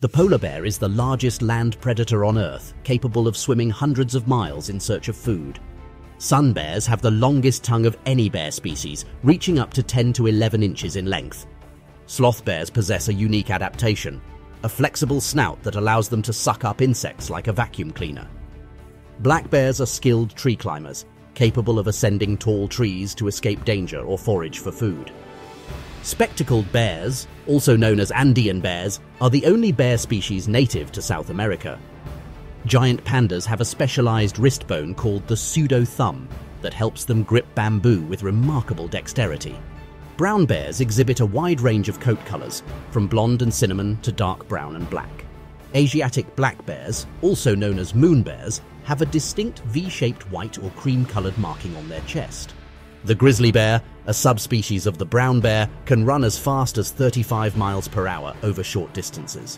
The polar bear is the largest land predator on Earth, capable of swimming hundreds of miles in search of food. Sun bears have the longest tongue of any bear species, reaching up to 10 to 11 inches in length. Sloth bears possess a unique adaptation, a flexible snout that allows them to suck up insects like a vacuum cleaner. Black bears are skilled tree climbers, capable of ascending tall trees to escape danger or forage for food. Spectacled bears, also known as Andean bears, are the only bear species native to South America. Giant pandas have a specialized wrist bone called the pseudo-thumb that helps them grip bamboo with remarkable dexterity. Brown bears exhibit a wide range of coat colors, from blonde and cinnamon to dark brown and black. Asiatic black bears, also known as moon bears, have a distinct V-shaped white or cream-colored marking on their chest. The grizzly bear, a subspecies of the brown bear, can run as fast as 35 miles per hour over short distances.